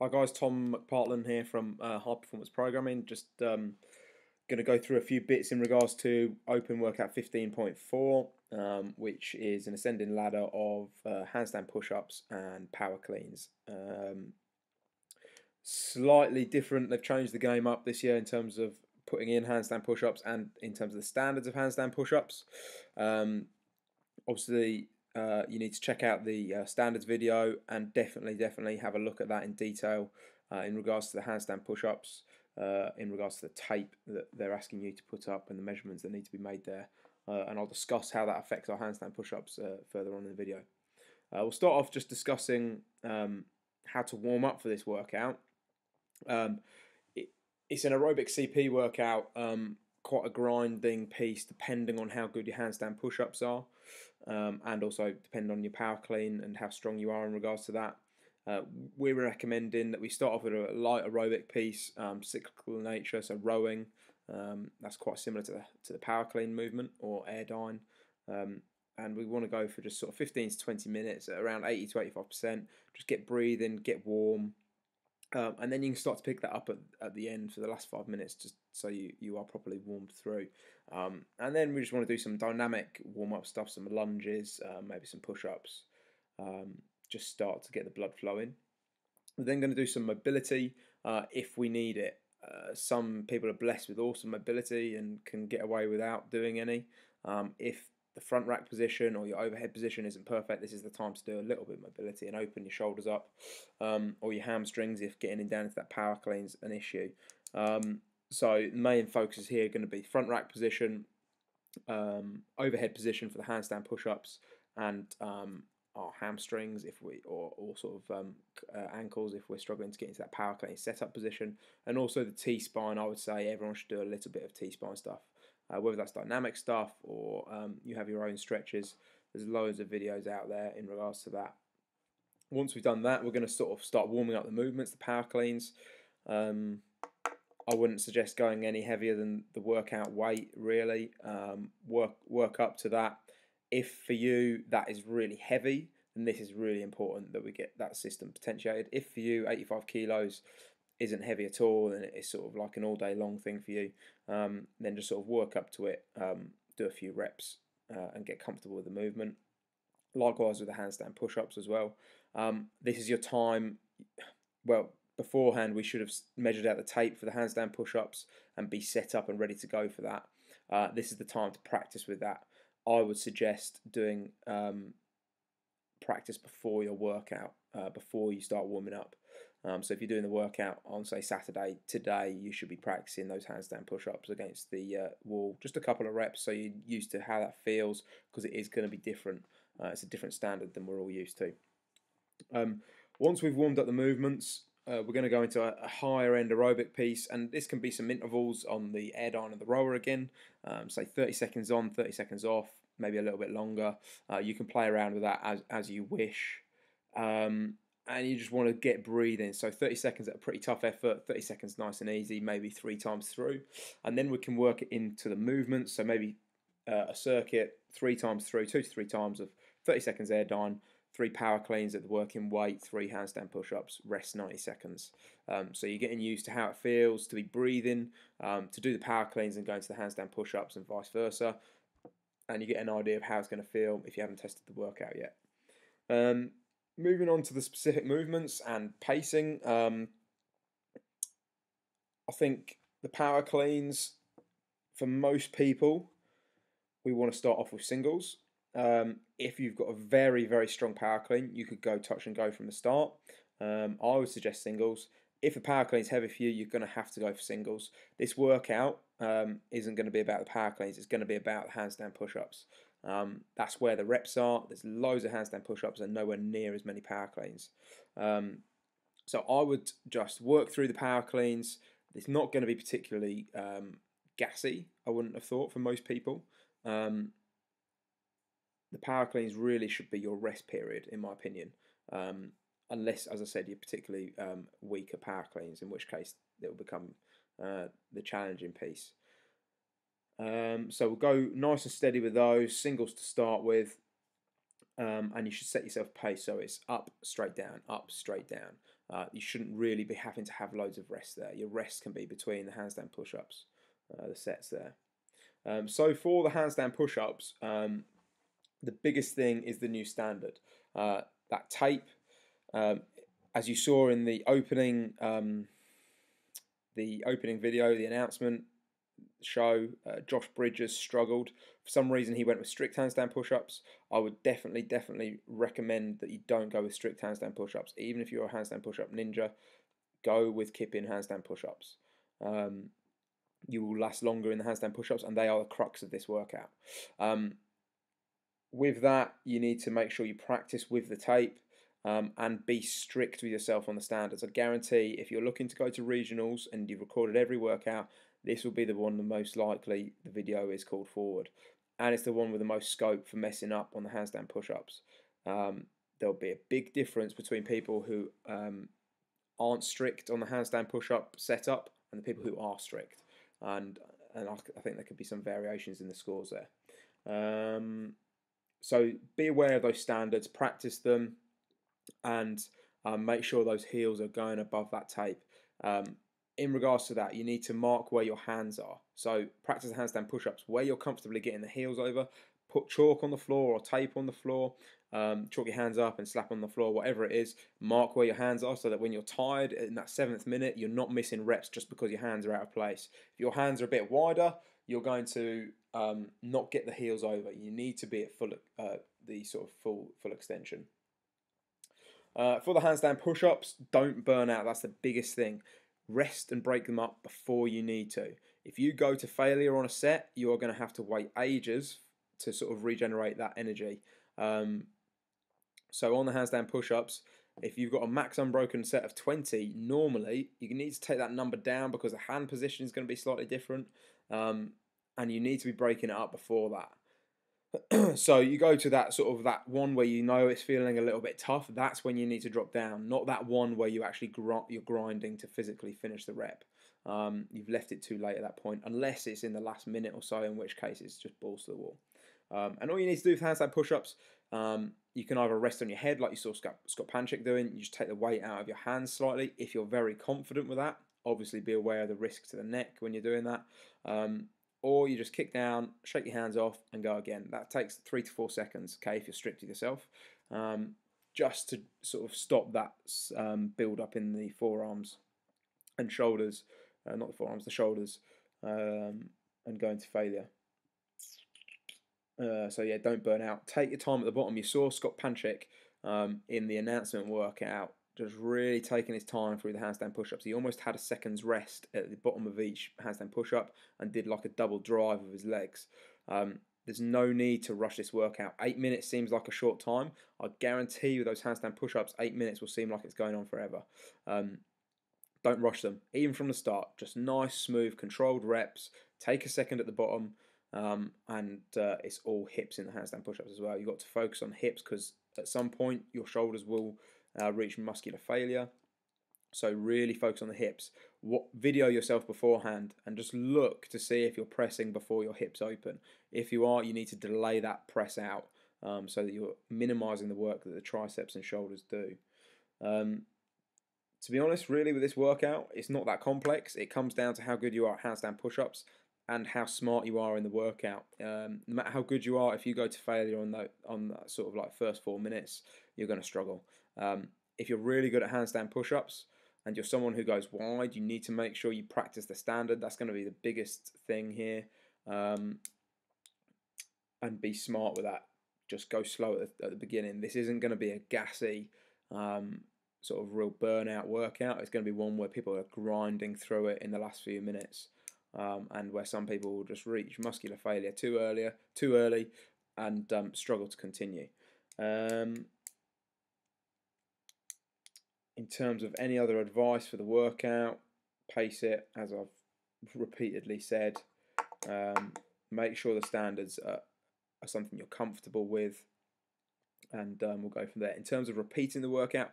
Hi guys, Tom McPartland here from uh, High Performance Programming. Just um, going to go through a few bits in regards to Open Workout 15.4, um, which is an ascending ladder of uh, handstand push-ups and power cleans. Um, slightly different. They've changed the game up this year in terms of putting in handstand push-ups and in terms of the standards of handstand push-ups. Um, obviously, uh, you need to check out the uh, standards video and definitely, definitely have a look at that in detail uh, in regards to the handstand push-ups, uh, in regards to the tape that they're asking you to put up and the measurements that need to be made there. Uh, and I'll discuss how that affects our handstand push-ups uh, further on in the video. we'll start off just discussing um, how to warm up for this workout. Um, it, it's an aerobic CP workout, um, quite a grinding piece depending on how good your handstand push-ups are um, and also depending on your power clean and how strong you are in regards to that. Uh, we're recommending that we start off with a light aerobic piece, um, cyclical in nature, so rowing. Um, that's quite similar to the, to the power clean movement or airdyne. Um, and we want to go for just sort of 15 to 20 minutes around 80 to 85%. Just get breathing, get warm, um, and then you can start to pick that up at, at the end for the last five minutes, just so you, you are properly warmed through. Um, and then we just want to do some dynamic warm up stuff, some lunges, uh, maybe some push ups, um, just start to get the blood flowing. We're then going to do some mobility uh, if we need it. Uh, some people are blessed with awesome mobility and can get away without doing any. Um, if the front rack position or your overhead position isn't perfect, this is the time to do a little bit of mobility and open your shoulders up um, or your hamstrings if getting in down into that power clean's an issue. Um, so the main focus here going to be front rack position, um, overhead position for the handstand push-ups, and um, our hamstrings if we or, or sort of um, uh, ankles if we're struggling to get into that power clean setup position, and also the T spine. I would say everyone should do a little bit of T spine stuff uh, whether that's dynamic stuff or um, you have your own stretches. There's loads of videos out there in regards to that. Once we've done that, we're going to sort of start warming up the movements, the power cleans. Um, I wouldn't suggest going any heavier than the workout weight, really. Um, work work up to that. If for you that is really heavy, then this is really important that we get that system potentiated. If for you 85 kilos isn't heavy at all and it's sort of like an all day long thing for you, um, then just sort of work up to it, um, do a few reps uh, and get comfortable with the movement. Likewise with the handstand push ups as well. Um, this is your time. Well, beforehand, we should have measured out the tape for the handstand push ups and be set up and ready to go for that. Uh, this is the time to practice with that. I would suggest doing um, practice before your workout, uh, before you start warming up. Um, so if you're doing the workout on say Saturday today, you should be practicing those handstand push-ups against the uh, wall, just a couple of reps, so you're used to how that feels because it is going to be different. Uh, it's a different standard than we're all used to. Um, once we've warmed up the movements, uh, we're going to go into a, a, higher end aerobic piece, and this can be some intervals on the airdyne and the rower again, um, say 30 seconds on, 30 seconds off, maybe a little bit longer. Uh, you can play around with that as, as you wish. Um, and you just want to get breathing. So 30 seconds at a pretty tough effort, 30 seconds nice and easy, maybe three times through. And then we can work it into the movements. So maybe uh, a circuit three times through, two to three times of 30 seconds airdyne, three power cleans at the working weight, three handstand push ups, rest 90 seconds. Um, so you're getting used to how it feels to be breathing, um, to do the power cleans and go into the handstand push ups and vice versa. And you get an idea of how it's going to feel if you haven't tested the workout yet. Um, moving on to the specific movements and pacing, um, I think the power cleans for most people, we want to start off with singles. Um, if you've got a very, very strong power clean, you could go touch and go from the start. Um, I would suggest singles. If a power clean is heavy for you, you're going to have to go for singles. This workout um, isn't going to be about the power cleans, it's going to be about handstand push ups. Um, that's where the reps are. There's loads of handstand push-ups and nowhere near as many power cleans. Um, so I would just work through the power cleans. It's not going to be particularly um, gassy. I wouldn't have thought for most people. Um, the power cleans really should be your rest period, in my opinion. Um, unless, as I said, you're particularly um, weaker power cleans, in which case it will become uh, the challenging piece. Um, so we'll go nice and steady with those singles to start with. um, and you should set yourself pace so it's up, straight down, up, straight down. Uh, you shouldn't really be having to have loads of rest there. Your rest can be between the handstand push-ups, uh, the sets there. Um, so for the handstand push-ups, um, the biggest thing is the new standard. Uh, that tape, um, as you saw in the opening, um, the opening video, the announcement show, uh, Josh Bridges struggled. For some reason, he went with strict handstand push-ups. I would definitely, definitely recommend that you don't go with strict handstand push-ups. Even if you're a handstand push-up ninja, go with kipping handstand push-ups. Um, you will last longer in the handstand push-ups, and they are the crux of this workout. Um, with that, you need to make sure you practice with the tape um, and be strict with yourself on the standards. I guarantee if you're looking to go to regionals and you've recorded every workout, this will be the one the most likely the video is called forward. And it's the one with the most scope for messing up on the handstand push ups. Um, there'll be a big difference between people who um, aren't strict on the handstand push up setup and the people who are strict. And and I, I think there could be some variations in the scores there. Um, so be aware of those standards, practice them, and um, make sure those heels are going above that tape. Um, in regards to that, you need to mark where your hands are. So practice handstand push-ups where you're comfortably getting the heels over. Put chalk on the floor or tape on the floor. Um, chalk your hands up and slap on the floor, whatever it is. Mark where your hands are so that when you're tired in that seventh minute, you're not missing reps just because your hands are out of place. If your hands are a bit wider, you're going to um, not get the heels over. You need to be at full uh, the sort of full full extension. Uh, for the handstand push-ups, don't burn out. That's the biggest thing. Rest and break them up before you need to. If you go to failure on a set, you are going to have to wait ages to sort of regenerate that energy. Um, so on the handstand push-ups, if you've got a max unbroken set of 20, normally you need to take that number down because the hand position is going to be slightly different. Um, and you need to be breaking it up before that. so you go to that sort of that one where you know it's feeling a little bit tough. That's when you need to drop down, not that one where you actually gr- you're grinding to physically finish the rep. Um, you've left it too late at that point, unless it's in the last minute or so, in which case it's just balls to the wall. Um, and all you need to do with handstand push-ups, um, you can either rest on your head like you saw Scott, Scott Panchik doing. You just take the weight out of your hands slightly. If you're very confident with that, obviously be aware of the risk to the neck when you're doing that. Um, or you just kick down, shake your hands off, and go again. That takes three to four seconds, okay, if you're strict with yourself, um, just to sort of stop that um, build up in the forearms and shoulders, uh, not the forearms, the shoulders, um, and go into failure. Uh, so yeah, don't burn out. Take your time at the bottom. You saw Scott Panchik um, in the announcement workout just really taking his time through the handstand push-ups. He almost had a second's rest at the bottom of each handstand push-up and did like a double drive of his legs. Um, there's no need to rush this workout. Eight minutes seems like a short time. I guarantee you those handstand push-ups, eight minutes will seem like it's going on forever. Um, don't rush them, even from the start. Just nice, smooth, controlled reps. Take a second at the bottom, um, and uh, it's all hips in the handstand push-ups as well. You've got to focus on hips because at some point your shoulders will uh, reach muscular failure. So really focus on the hips. What video yourself beforehand and just look to see if you're pressing before your hips open. If you are, you need to delay that press out um, so that you're minimizing the work that the triceps and shoulders do. Um, to be honest, really with this workout, it's not that complex. It comes down to how good you are at handstand push-ups and how smart you are in the workout. Um, no matter how good you are, if you go to failure on that on that sort of like first four minutes, you're going to struggle. Um, if you're really good at handstand push-ups and you're someone who goes wide, you need to make sure you practice the standard. That's going to be the biggest thing here. Um, and be smart with that. Just go slow at the, at the beginning. This isn't going to be a gassy um, sort of real burnout workout. It's going to be one where people are grinding through it in the last few minutes. Um, and where some people will just reach muscular failure too earlier, too early, and um, struggle to continue. Um, in terms of any other advice for the workout, pace it as I've repeatedly said. Um, make sure the standards are, are, something you're comfortable with, and um, we'll go from there. In terms of repeating the workout,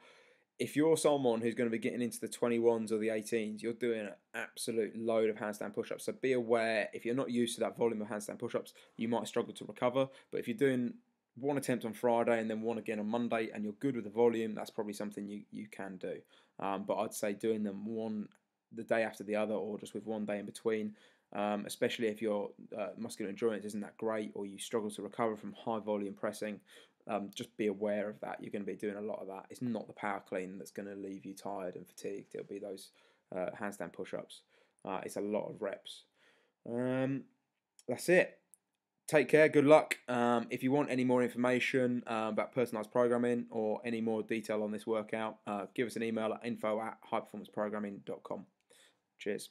if you're someone who's going to be getting into the 21s or the 18s, you're doing an absolute load of handstand push ups. So be aware if you're not used to that volume of handstand push ups, you might struggle to recover. But if you're doing one attempt on Friday and then one again on Monday, and you're good with the volume, that's probably something you, you can do. Um, but I'd say doing them one the day after the other, or just with one day in between, um, especially if your uh, muscular endurance isn't that great, or you struggle to recover from high volume pressing. Um, just be aware of that. You're going to be doing a lot of that. It's not the power clean that's going to leave you tired and fatigued. It'll be those uh, handstand push-ups. Uh, it's a lot of reps. Um, that's it. Take care. Good luck. Um, if you want any more information uh, about personalized programming or any more detail on this workout, uh, give us an email at info at highperformanceprogramming.com. Cheers.